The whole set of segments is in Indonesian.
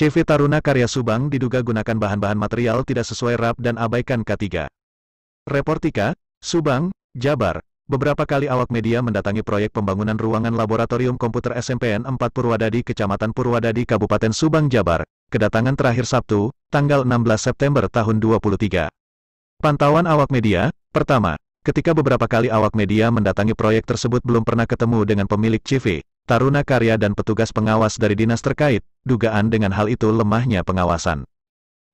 CV Taruna Karya Subang diduga gunakan bahan-bahan material tidak sesuai RAP dan abaikan K3. Reportika, Subang, Jabar, beberapa kali awak media mendatangi proyek pembangunan ruangan laboratorium komputer SMPN 4 Purwadadi Kecamatan Purwadadi Kabupaten Subang Jabar, kedatangan terakhir Sabtu, tanggal 16 September tahun 23. Pantauan awak media, pertama, ketika beberapa kali awak media mendatangi proyek tersebut belum pernah ketemu dengan pemilik CV, Taruna Karya dan petugas pengawas dari dinas terkait, dugaan dengan hal itu lemahnya pengawasan.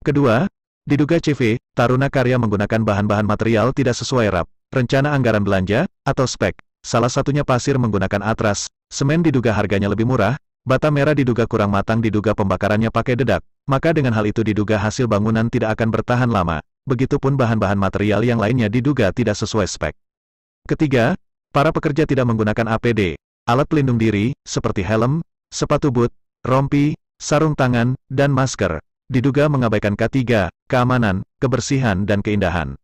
Kedua, diduga CV, Taruna Karya menggunakan bahan-bahan material tidak sesuai RAP, rencana anggaran belanja, atau spek. Salah satunya pasir menggunakan atras, semen diduga harganya lebih murah, bata merah diduga kurang matang diduga pembakarannya pakai dedak, maka dengan hal itu diduga hasil bangunan tidak akan bertahan lama, begitupun bahan-bahan material yang lainnya diduga tidak sesuai spek. Ketiga, para pekerja tidak menggunakan APD, alat pelindung diri, seperti helm, sepatu boot, rompi, sarung tangan, dan masker, diduga mengabaikan K3, keamanan, kebersihan dan keindahan.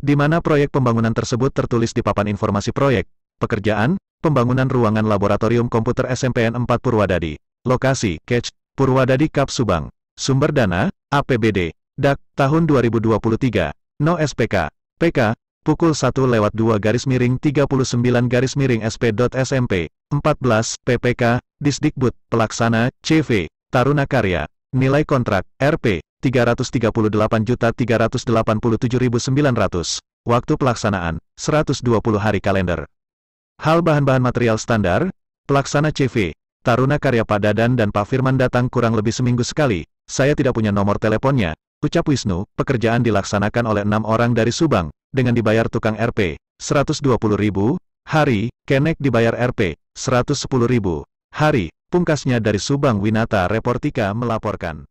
Di mana proyek pembangunan tersebut tertulis di papan informasi proyek, pekerjaan, pembangunan ruangan laboratorium komputer SMPN 4 Purwadadi, lokasi, Catch, Purwadadi Kap Subang, sumber dana, APBD, DAK, tahun 2023, No SPK, PK, pukul 1 lewat 2 garis miring 39 garis miring sp.smp, 14, ppk, Disdikbud, Pelaksana, CV, Taruna Karya, nilai kontrak, RP, 338.387.900, waktu pelaksanaan, 120 hari kalender. Hal bahan-bahan material standar, Pelaksana CV, Taruna Karya Pak Dadan dan Pak Firman datang kurang lebih seminggu sekali, saya tidak punya nomor teleponnya, ucap Wisnu, pekerjaan dilaksanakan oleh enam orang dari Subang, dengan dibayar tukang RP, 120 ribu, hari, Kenek dibayar RP, 110 ribu, hari, pungkasnya dari Subang Winata Reportika melaporkan.